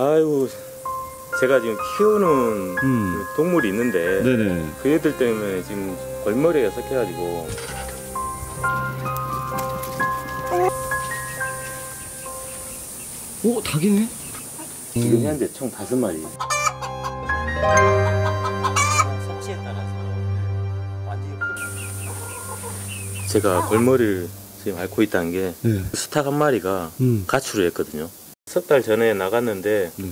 아유, 제가 지금 키우는 음. 동물이 있는데 네네. 그 애들 때문에 지금 골머리가 섞여가지고 오, 닭이네? 지금 현재 총 다섯 마리. 섭취에 따라서 완전히 제가 골머리를 지금 앓고 있다는 게 네. 수탉 한 마리가 음. 가출을 했거든요. 석 달 전에 나갔는데 네.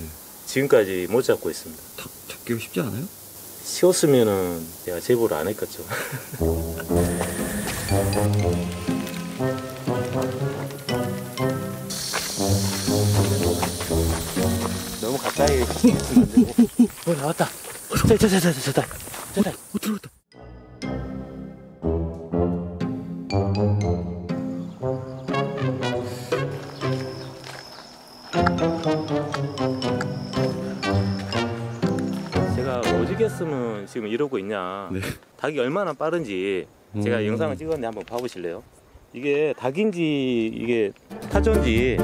지금까지 못 잡고 있습니다. 닭 잡기가 쉽지 않아요? 쉬웠으면은 제가 제보를 안 했겠죠. 너무 가까이 있으면 안 되고. 어, 나왔다. 저다, 저다, 저다. 제가 오지겠으면 지금 이러고 있냐. 네. 닭이 얼마나 빠른지 제가 음. 영상을 찍었는데 한번 봐보실래요? 이게 닭인지 이게 타조인지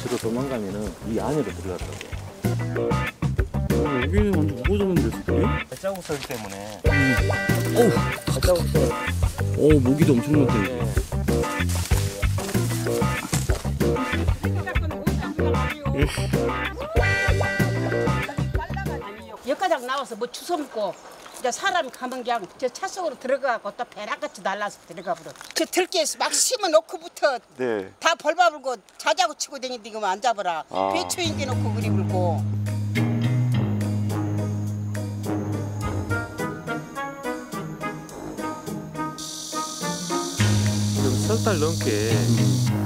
주로 도망가면은 이 안으로 들어갔다고. 어, 여기는 완전 무거워졌는데, 스프리? 발자국 설 때문에. 어우, 발자국 설. 어, 모기도 엄청 많다, 이거. 네. 역가장 나와서 뭐 주워 먹고 이제 사람 가면 그냥 저 차 속으로 들어가고 또 배락같이 날라서 들어가 버려. 저 들깨에서 막 심어놓고부터 네. 다 벌바불고 자자고 치고 다니는데 이거 안 잡아라. 아. 배추 인게 놓고 그리 불고. 지금 석달 넘게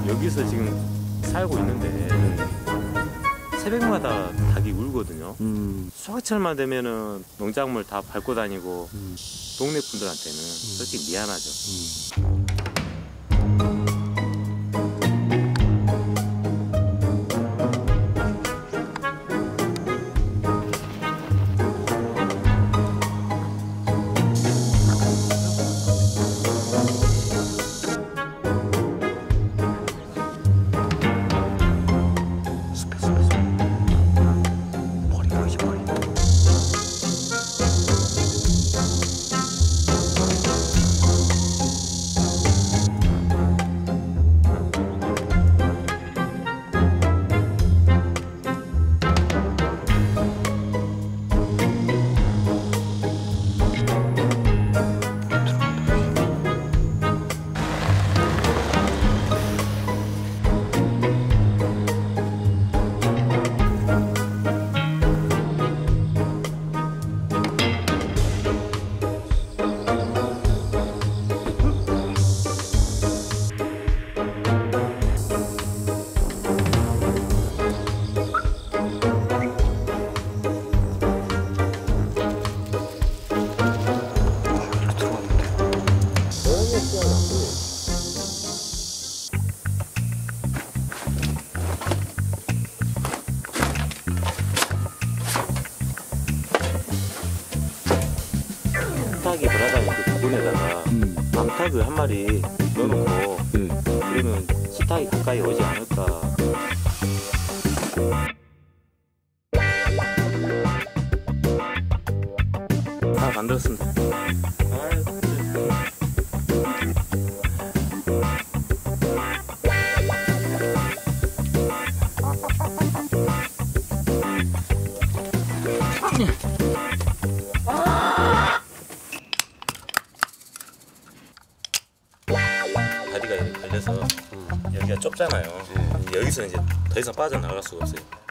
여기서 지금 살고 있는데 새벽마다 닭이 울거든요. 음. 수학철만 되면은 농작물 다 밟고 다니고 음. 동네 분들한테는 솔직히 미안하죠. 부분에다가 음. 암탉을 한 마리 넣어놓고 네. 그러면 수탉이 가까이 오지 않을까. 다 만들었습니다. 여기가 좁잖아요. 여기서 이제 더 이상 빠져나갈 수가 없어요.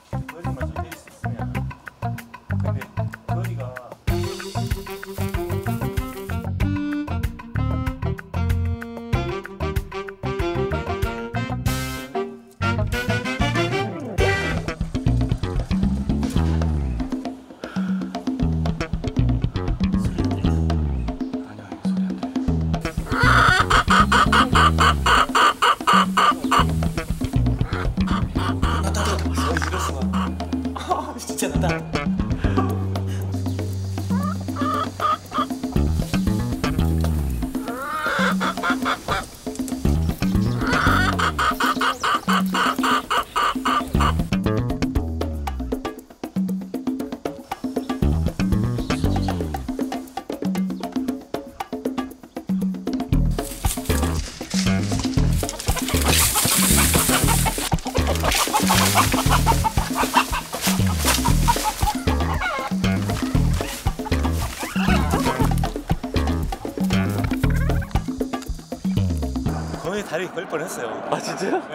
다리 걸 뻔했어요. 아 진짜요?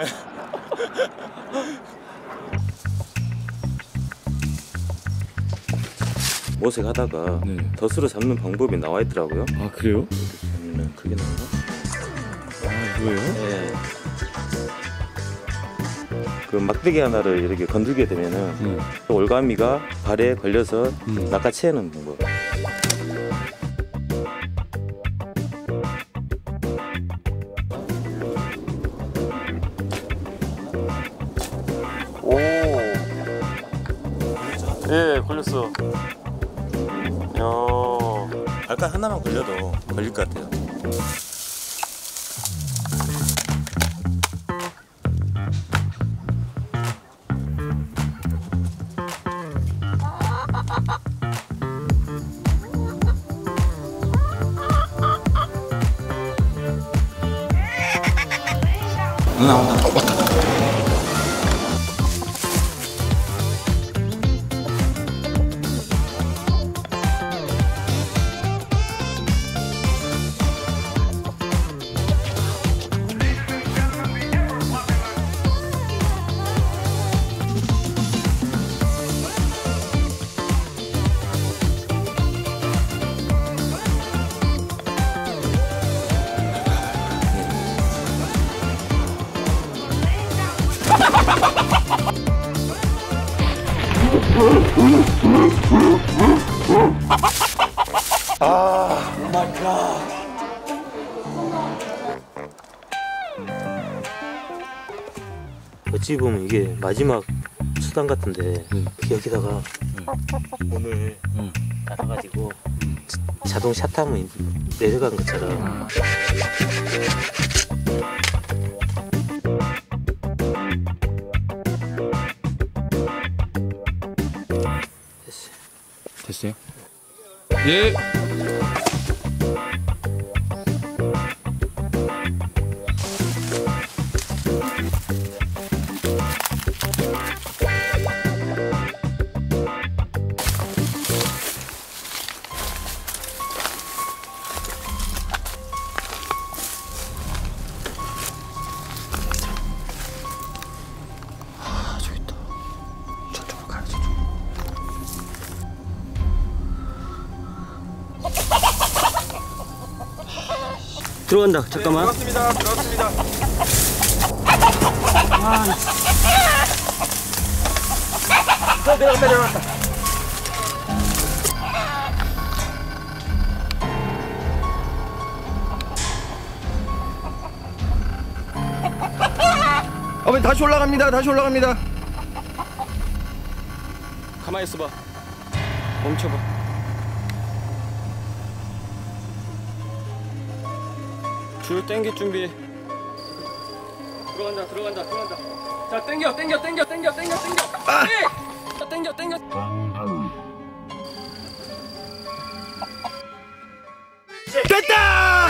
모색하다가 네. 덫으로 잡는 방법이 나와 있더라고요. 아 그래요? 아니면 그게 나온가? 아 이거예요? 네. 그 막대기 하나를 이렇게 건들게 되면은 네. 올가미가 발에 걸려서 음. 낚아채는 방법. 예 걸렸어. 야. 아까 하나만 걸려도 걸릴 것 같아요. 어찌 보면 이게 마지막 수단 같은데 여기다가 오늘 응. 따라가지고 자동 샷하면 내려간 것처럼 耶。 들어간다. 잠깐만. 들어왔습니다. 들어왔습니다. 내려갔다 내려갔다. 어머니 다시 올라갑니다. 다시 올라갑니다. 가만히 있어봐. 멈춰봐. 줄 당길 준비. 들어간다, 들어간다, 들어간다. 자, 당겨, 당겨, 당겨, 당겨, 당겨, 당겨. 네! 당겨, 당겨. 됐다!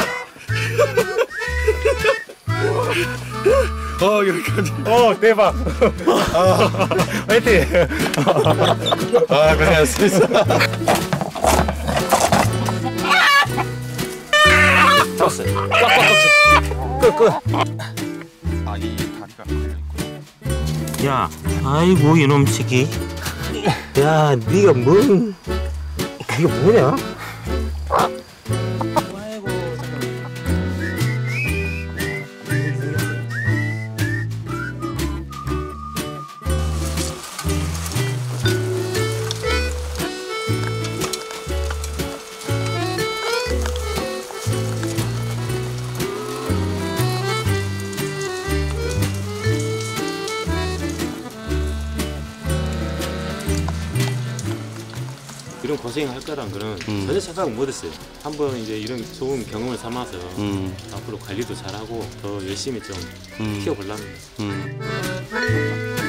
어 여기까지. 어 대박. 화이팅. 아 고생하셨습니다. 잡았어요. 아 이 다리가 걸려 있고. 야, 아이고 이놈 새끼. 야, 네가 뭔 그게 뭐냐? 그런 고생할 거란 거는 음. 전혀 생각 못했어요. 한번 이제 이런 좋은 경험을 삼아서 음, 앞으로 관리도 잘하고 더 열심히 좀 음. 키워보려합니다. 음.